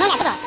能演这个